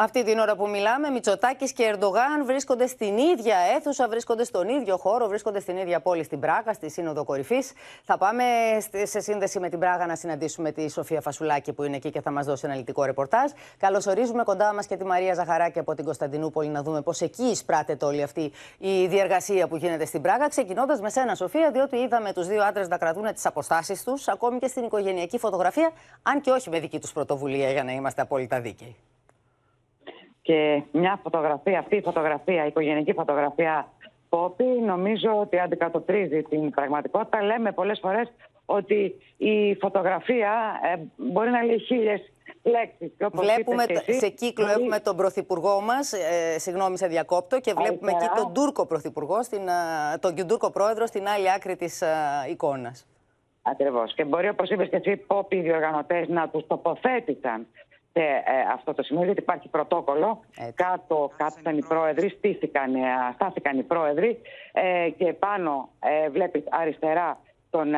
Αυτή την ώρα που μιλάμε, Μητσοτάκης και Ερντογάν βρίσκονται στην ίδια αίθουσα, βρίσκονται στον ίδιο χώρο, βρίσκονται στην ίδια πόλη στην Πράγα, στη Σύνοδο Κορυφής. Θα πάμε σε σύνδεση με την Πράγα να συναντήσουμε τη Σοφία Φασουλάκη που είναι εκεί και θα μας δώσει αναλυτικό ρεπορτάζ. Καλωσορίζουμε κοντά μας και τη Μαρία Ζαχαράκη από την Κωνσταντινούπολη να δούμε πώς εκεί εισπράτεται όλη αυτή η διεργασία που γίνεται στην Πράγα. Ξεκινώντας με σένα, Σοφία, διότι είδαμε τους δύο άντρες να κρατούν τις αποστάσεις τους, ακόμη και στην οικογενειακή φωτογραφία, αν και όχι με δική τους πρωτοβουλία, για να είμαστε απόλυτα δίκαιοι. Και μια φωτογραφία, αυτή η φωτογραφία, η οικογενειακή φωτογραφία Πόπη, νομίζω ότι αντικατοπτρίζει την πραγματικότητα. Λέμε πολλές φορές ότι η φωτογραφία ε, μπορεί να λέει χίλιες λέξεις. Βλέπουμε σε κύκλο δηλαδή... έχουμε τον πρωθυπουργό μας, ε, συγγνώμη σε διακόπτω, και βλέπουμε εκεί τον Τούρκο πρωθυπουργό, στην, τον Τούρκο πρόεδρο στην άλλη άκρη της ε, εικόνας. Ακριβώς. Και μπορεί, όπως είπες και εσύ, Πόπη οι διοργανωτές να τους τοποθέτησαν σε ε, αυτό το σημείο, γιατί υπάρχει πρωτόκολλο. Κάτω κάτσαν οι πρόεδροι, στήθηκαν, ε, στάθηκαν οι πρόεδροι ε, και πάνω ε, βλέπεις αριστερά τον,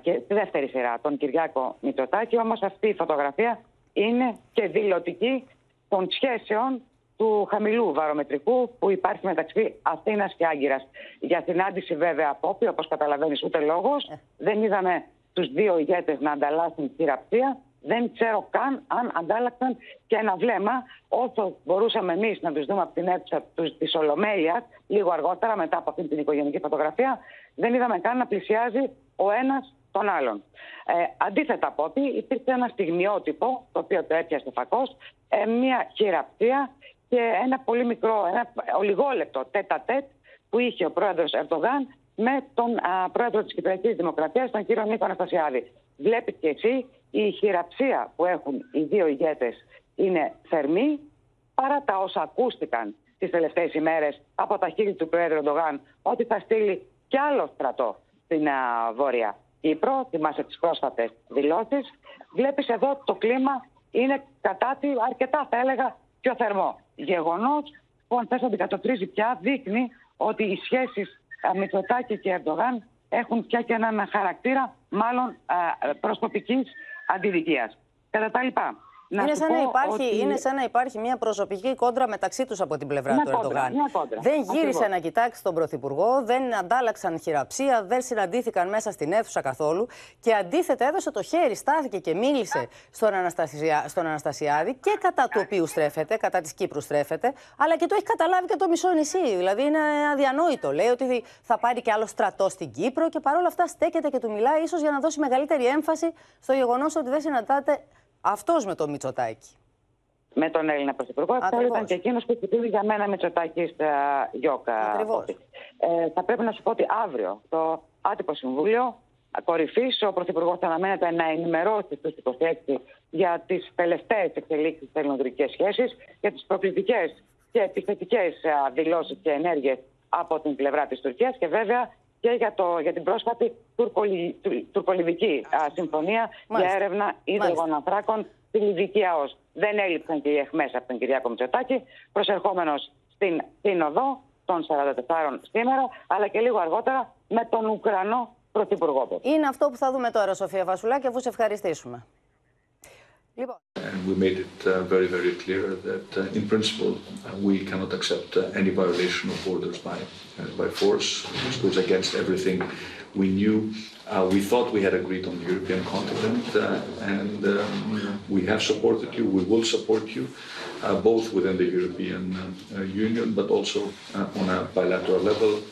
και στη δεύτερη σειρά τον Κυριάκο Μητσοτάκη. Όμως αυτή η φωτογραφία είναι και δηλωτική των σχέσεων του χαμηλού βαρομετρικού που υπάρχει μεταξύ Αθήνας και Άγκυρας. Για συνάντηση, βέβαια, απόπειρα, όπως καταλαβαίνεις, ούτε λόγος. Δεν είδαμε τους δύο ηγέτες να ανταλλάσσουν χειραψία δεν ξέρω καν αν αντάλλαξαν και ένα βλέμμα όσο μπορούσαμε εμείς να τους δούμε από την αίθουσα της Ολομέλειας, λίγο αργότερα μετά από αυτή την οικογενειακή φωτογραφία, δεν είδαμε καν να πλησιάζει ο ένας τον άλλον. Ε, αντίθετα από ότι υπήρξε ένα στιγμιότυπο, το οποίο το έπιασε φακός, ε, μια χειραψία και ένα πολύ μικρό, ένα ολιγόλεπτο τέτα τέτ που είχε ο πρόεδρος Ερντογάν με τον α, πρόεδρο της Κυπριακής Δημοκρατίας, τον κύριο Νίκο Αναστασιάδη. Βλέπεις και εσύ η χειραψία που έχουν οι δύο ηγέτες είναι θερμή παρά τα όσα ακούστηκαν τις τελευταίες ημέρες από τα χείλη του Πρόεδρου Ντογάν ότι θα στείλει κι άλλο στρατό στην Βόρεια Κύπρο, θυμάσαι τις πρόσφατες δηλώσεις. Βλέπεις εδώ το κλίμα είναι κατά τη αρκετά θα έλεγα πιο θερμό. Γεγονός που αν θες αντικατοπτρίζει πια δείχνει ότι οι σχέσεις Μητσοτάκη και Ερντογάν έχουν πια και έναν χαρακτήρα μάλλον προσωπικής αντιδικίας. Κατά τα λοιπά. Είναι, σαν να υπάρχει, είναι σαν να υπάρχει μια προσωπική κόντρα μεταξύ τους από την πλευρά του Ερντογάν. Δεν γύρισε να κοιτάξει τον Πρωθυπουργό, δεν αντάλλαξαν χειραψία, δεν συναντήθηκαν μέσα στην αίθουσα καθόλου. Και αντίθετα έδωσε το χέρι, στάθηκε και μίλησε στον, Αναστασια... στον Αναστασιάδη και κατά του οποίου στρέφεται, κατά της Κύπρου στρέφεται, αλλά και το έχει καταλάβει και το μισό νησί. Δηλαδή είναι αδιανόητο. Λέει ότι θα πάρει και άλλο στρατό στην Κύπρο και παρόλα αυτά στέκεται και του μιλάει, ίσως για να δώσει μεγαλύτερη έμφαση στο γεγονός ότι δεν συναντάτε αυτός με τον Μητσοτάκη. Με τον Έλληνα Πρωθυπουργό. Αυτό ήταν και εκείνος που χτυπήσει για μένα Μητσοτάκη στα Γιώκα. Ε, θα πρέπει να σου πω ότι αύριο το άτυπο συμβούλιο κορυφής ο Πρωθυπουργός θα αναμένεται να ενημερώσει τους 26 για τις τελευταίες εξελίξεις στις ελληνοτουρκικές σχέσεις, για τις προκλητικές και επιθετικές δηλώσεις και ενέργειες από την πλευρά της Τουρκίας και βέβαια και για, το, για την πρόσφατη τουρκολι, τουρκολιβική συμφωνία για έρευνα υδρογων ανθράκων στη Λιβική ΑΟΣ. Δεν έλειψαν και οι εχμές από τον Κυριάκο Μητσοτάκη, προσερχόμενος στην Σύνοδο των 44 σήμερα, αλλά και λίγο αργότερα με τον Ουκρανό Πρωθυπουργό. Είναι αυτό που θα δούμε τώρα, Σοφία Βασουλάκη, αφού σε ευχαριστήσουμε. And we made it uh, very, very clear that, uh, in principle, uh, we cannot accept uh, any violation of borders by, uh, by force. This goes against everything we knew. Uh, we thought we had agreed on the European continent, and um, we have supported you. We will support you, both within the European Union, but also on a bilateral level